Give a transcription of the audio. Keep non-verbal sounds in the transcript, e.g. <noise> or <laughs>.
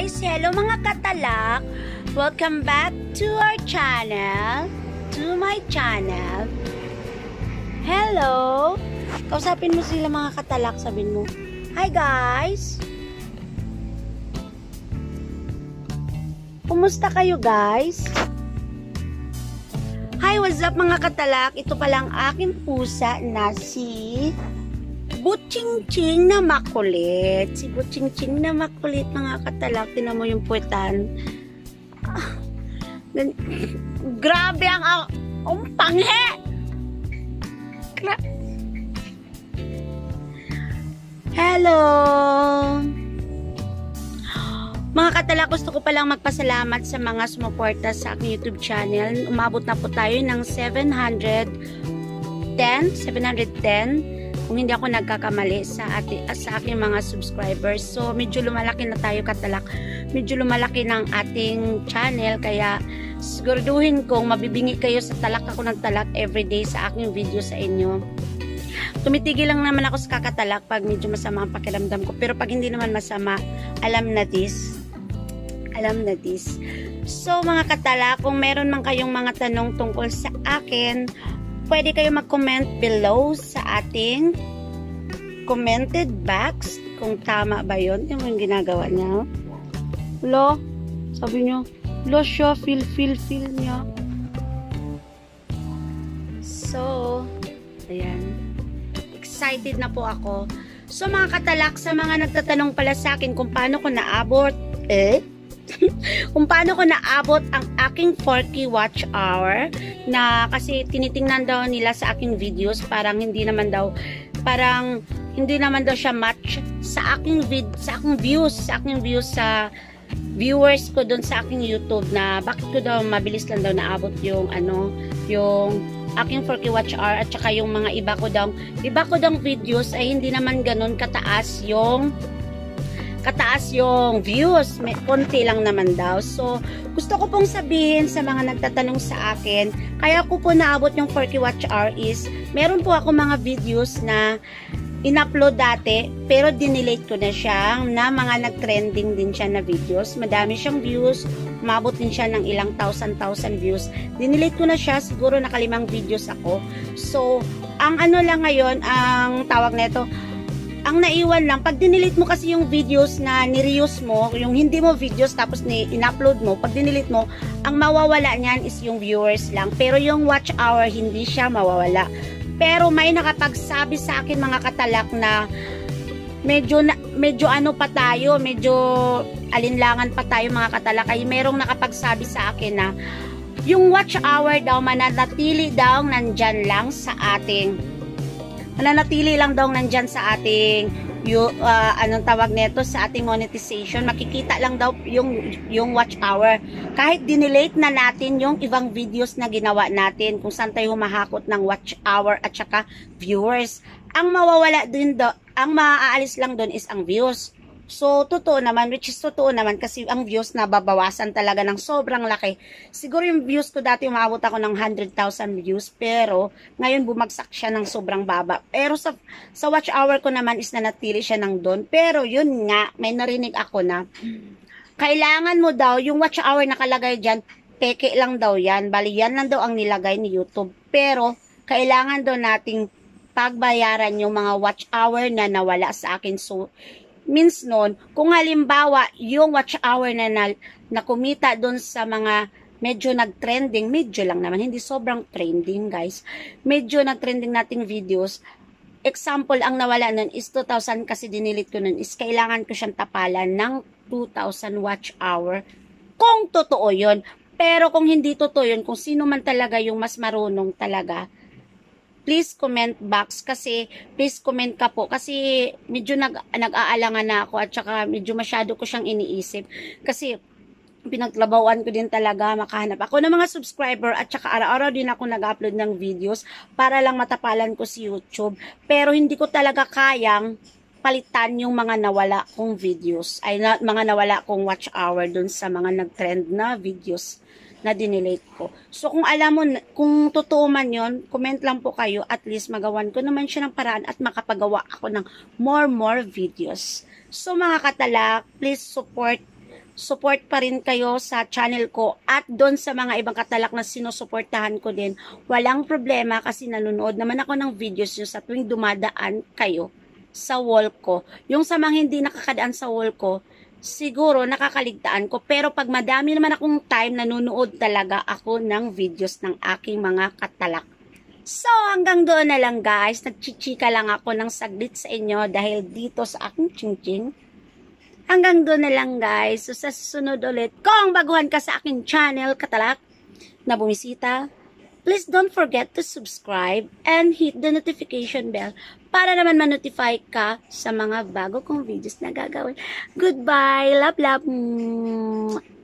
guys! Hello mga katalak! Welcome back to our channel, to my channel. Hello! Kausapin mo sila mga katalak, sabihin mo, Hi guys! Kumusta kayo guys? Hi, what's up mga katalak? Ito palang aking pusa na si Butching-ching na makulit. Si Butching-ching na makulit mga katalak. Tinan mo yung puwetan. Ah, <laughs> grabe ang ang, ang panghe! Gra Hello! Mga katala, gusto ko palang magpasalamat sa mga sumuporta sa aking YouTube channel. Umabot na po tayo ng 710, 710 kung hindi ako nagkakamali sa, ati, sa aking mga subscribers. So, medyo lumalaki na tayo katalak. Medyo lumalaki ng ating channel. Kaya, siguraduhin kong mabibingi kayo sa talak ako ng talak everyday sa aking video sa inyo. Tumitigil lang naman ako sa kakatalak pag medyo masama ang pakiramdam ko. Pero pag hindi naman masama, alam na this. Alam na this. So, mga katala, kung meron man kayong mga tanong tungkol sa akin pwede kayo mag-comment below sa ating commented box kung tama ba yun. Yung yung ginagawa niya. Lo, sabi niyo, lo siya, feel, feel, feel niya. So, ayan. Excited na po ako. So, mga katalak, sa mga nagtatanong pala sa akin kung paano ko naabot, eh, <laughs> kung paano ko naabot ang aking 4K watch hour na kasi tinitingnan daw nila sa aking videos parang hindi naman daw parang hindi naman daw siya match sa aking vid sa aking views sa aking views sa viewers ko doon sa aking YouTube na bakit ko daw mabilis lang daw naabot yung ano yung aking 4K watch hour at saka yung mga iba ko daw iba ko daw videos ay hindi naman ganun kataas yung kataas yung views. May konti lang naman daw. So, gusto ko pong sabihin sa mga nagtatanong sa akin, kaya ko po naabot yung 4K watch hour is, meron po ako mga videos na in-upload dati, pero dinelete ko na siya na mga nag-trending din siya na videos. Madami siyang views, umabot din siya ng ilang thousand-thousand views. Dinelete ko na siya, siguro nakalimang videos ako. So, ang ano lang ngayon, ang tawag nito, ang naiwan lang, pag dinilit mo kasi yung videos na nireuse mo, yung hindi mo videos tapos ni in-upload mo, pag dinilit mo, ang mawawala niyan is yung viewers lang. Pero yung watch hour, hindi siya mawawala. Pero may nakapagsabi sa akin mga katalak na medyo medyo ano pa tayo, medyo alinlangan pa tayo mga katalak. Ay merong nakapagsabi sa akin na yung watch hour daw mananatili daw nandyan lang sa ating mananatili lang daw nandyan sa ating yung, uh, anong tawag nito sa ating monetization. Makikita lang daw yung yung watch hour kahit dinelate na natin yung ibang videos na ginawa natin kung saan tayo humahakot ng watch hour at saka viewers ang mawawala din do ang maaalis lang doon is ang views So, totoo naman, which is totoo naman kasi ang views na babawasan talaga ng sobrang laki. Siguro yung views ko dati umabot ako ng 100,000 views pero ngayon bumagsak siya ng sobrang baba. Pero sa, sa watch hour ko naman is nanatili siya ng doon. Pero yun nga, may narinig ako na kailangan mo daw, yung watch hour nakalagay dyan, peke lang daw yan. Bali, yan lang daw ang nilagay ni YouTube. Pero, kailangan daw nating pagbayaran yung mga watch hour na nawala sa akin. So, means nun, kung halimbawa, yung watch hour na, na, na kumita doon sa mga medyo nag-trending, medyo lang naman, hindi sobrang trending guys, medyo nag-trending nating videos, example, ang nawala nun is 2,000 kasi dinilit ko nun is kailangan ko siyang tapalan ng 2,000 watch hour. Kung totoo yun. Pero kung hindi totoo yun, kung sino man talaga yung mas marunong talaga, please comment box kasi please comment ka po. Kasi medyo nag, nag-aalangan na ako at saka medyo masyado ko siyang iniisip. Kasi pinagtrabawan ko din talaga makahanap ako ng mga subscriber at saka araw-araw din ako nag-upload ng videos para lang matapalan ko si YouTube. Pero hindi ko talaga kayang palitan yung mga nawala kong videos. Ay na, mga nawala kong watch hour dun sa mga nag-trend na videos na dinelete ko. So, kung alam mo, kung totoo man yon comment lang po kayo. At least, magawan ko naman siya ng paraan at makapagawa ako ng more, more videos. So, mga katala, please support support pa rin kayo sa channel ko at doon sa mga ibang katalak na sinusuportahan ko din. Walang problema kasi nanonood naman ako ng videos nyo sa tuwing dumadaan kayo sa wall ko. Yung sa mga hindi nakakadaan sa wall ko, siguro nakakaligtaan ko. Pero pag madami naman akong time, nanonood talaga ako ng videos ng aking mga katalak. So, hanggang doon na lang guys. Nagchichika lang ako ng saglit sa inyo dahil dito sa aking ching-ching Hanggang doon na lang guys. So sa susunod ulit, kung baguhan ka sa aking channel, Katalak, na bumisita, please don't forget to subscribe and hit the notification bell para naman ma-notify ka sa mga bago kong videos na gagawin. Goodbye! Love, love!